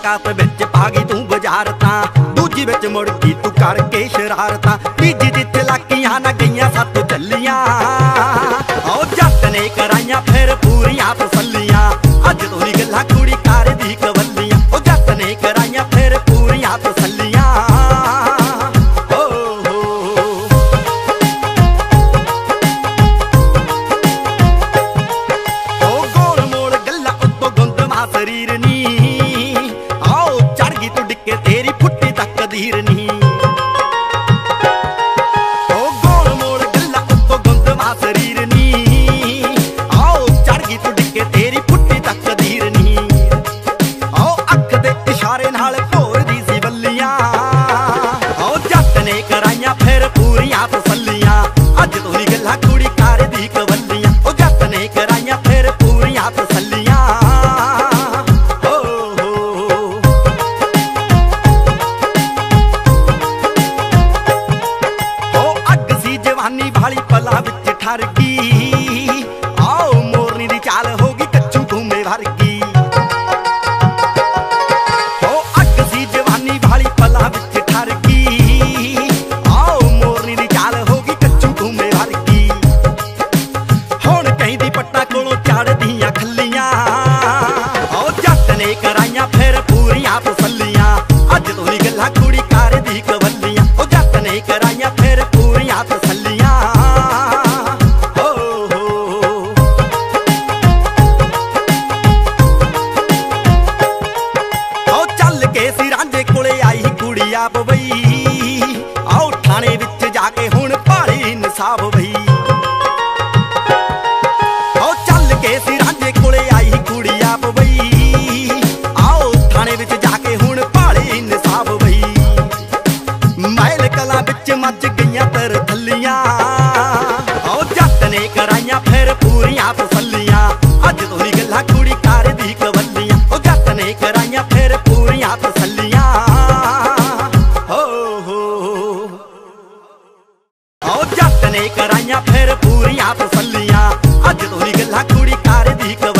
ਮੁਲਾਕਾਤ ਵਿੱਚ ਪਾ ਗਈ ਤੂੰ ਬਾਜ਼ਾਰ ਤਾਂ ਦੂਜੀ ਵਿੱਚ ਮੁੜ ਗਈ ਤੂੰ ਕਰਕੇ ਸ਼ਰਾਰਤਾਂ। ਤੀਜੀ ਜਿੱਥੇ ਲਾਕੀਆਂ ਨਾ ਗਈਆਂ ਸੱਤ ਚੱਲੀਆਂ ਫੁੱਟੀ ਤੱਕ ਦੀਰ ਗੋਲ ਮੋਲ ਗੱਲਾਂ ਉੱਤੋਂ ਗੁੰਦਵਾ ਸਰੀਰ ਨੀ ਆਓ ਚੜ ਗਈ ਤੂੰ ਡਿੱਕੇ, ਤੇਰੀ ਫੁੱਟੀ ਤੱਕ ਦੀਰ ਆਓ ਅੱਖ ਦੇ ਇਸ਼ਾਰੇ ਨਾਲ ਘੋਰਦੀ ਸੀ ਬੱਲੀਆਂ। ਆਓ ਜੱਟ ਨੇ ਕਰਾਈਆਂ ਫਿਰ ਪੂਰੀਆਂ ਤਸੱਲੀਆਂ। ਅੱਜ ਤੋਂ ਨਹੀਂ ਗੱਲਾਂ ਕੁੜੀ ਕਾਰ ਦੀ ਕਵੱਲੀਆਂ। ਉਹ ਜੱਟ ਨੇ ਕਰਾਈਆਂ ਫਿਰ ਪੂਰੀਆਂ ਤਸੱਲੀਆਂ। ਪਲਾਂ ਵਿੱਚ ਕੁੜੀ ਆਪ ਆਓ ਥਾਣੇ ਵਿੱਚ ਜਾ ਕੇ ਹੁਣ ਭਾਲੀ ਇਨਸਾਫ ਬਈ। ਓ ਚੱਲ ਕੇ ਸੀ ਕੋਲੇ ਆਈ ਕੁੜੀ ਆਪ ਬਈ। ਆਓ ਥਾਣੇ ਵਿੱਚ ਜਾ ਕੇ ਹੁਣ ਭਾਲੀ ਇਨਸਾਫ ਬਈ। ਮਾਇਲ ਕਲਾ ਵਿੱਚ ਮੱਚ ਗਈਆਂ ਤਰ ਥੱਲੀਆਂ। ਓ ਜੱਟ ਨੇ ਕਰਾਈਆਂ ਫਿਰ ਪੂਰੀਆਂ ਤਸੱਲੀਆਂ। ਅੱਜ ਤੋਂ ਨਹੀਂ ਗੱਲਾਂ ਕੁੜੀ ਕਾਰ ਦੀ ਕਵੱਲੀਆਂ। ਉਹ ਜੱਟ ਨੇ ਕਰਾਈਆਂ ਫਿਰ ਕਰਾਈਆਂ ਫਿਰ ਪੂਰੀਆਂ ਤਸੱਲੀਆਂ। ਅੱਜ ਤੋਂ ਗੱਲਾਂ ਕੁੜੀ ਕਾਰ ਦੀ ਕਵੱਲੀਆਂ